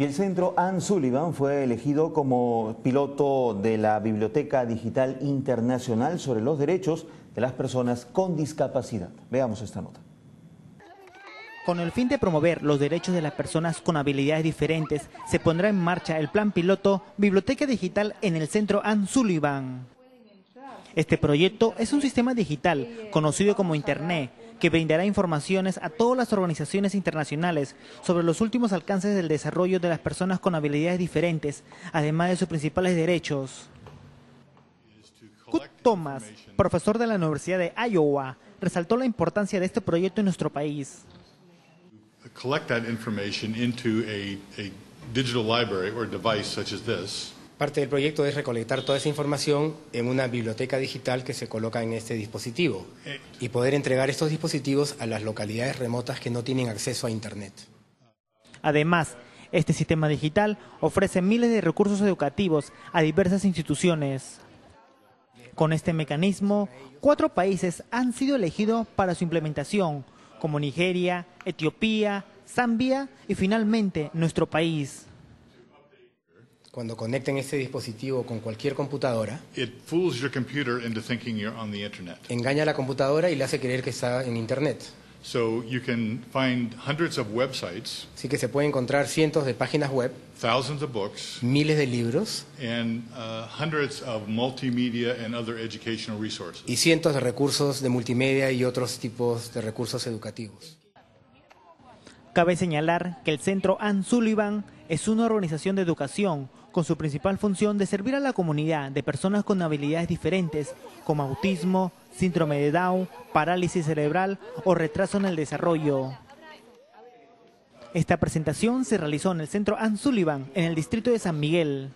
Y el centro Anne Sullivan fue elegido como piloto de la Biblioteca Digital Internacional sobre los derechos de las personas con discapacidad. Veamos esta nota. Con el fin de promover los derechos de las personas con habilidades diferentes, se pondrá en marcha el plan piloto Biblioteca Digital en el centro Anne Sullivan. Este proyecto es un sistema digital conocido como Internet que brindará informaciones a todas las organizaciones internacionales sobre los últimos alcances del desarrollo de las personas con habilidades diferentes, además de sus principales derechos. Kut Thomas, profesor de la Universidad de Iowa, resaltó la importancia de este proyecto en nuestro país. collect that information into a, digital library or device such as this. Parte del proyecto es recolectar toda esa información en una biblioteca digital que se coloca en este dispositivo y poder entregar estos dispositivos a las localidades remotas que no tienen acceso a Internet. Además, este sistema digital ofrece miles de recursos educativos a diversas instituciones. Con este mecanismo, cuatro países han sido elegidos para su implementación, como Nigeria, Etiopía, Zambia y finalmente nuestro país. Cuando conecten este dispositivo con cualquier computadora, It fools your computer into thinking you're on the internet. engaña a la computadora y le hace creer que está en Internet. So you can find hundreds of websites, Así que se pueden encontrar cientos de páginas web, thousands of books, miles de libros and uh, hundreds of multimedia and other educational resources. y cientos de recursos de multimedia y otros tipos de recursos educativos. Cabe señalar que el Centro Ann Sullivan es una organización de educación con su principal función de servir a la comunidad de personas con habilidades diferentes como autismo, síndrome de Down, parálisis cerebral o retraso en el desarrollo. Esta presentación se realizó en el Centro Ann Sullivan en el distrito de San Miguel.